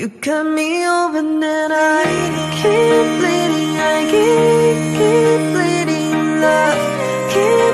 You cut me open and I keep bleeding, I keep, keep bleeding love, keep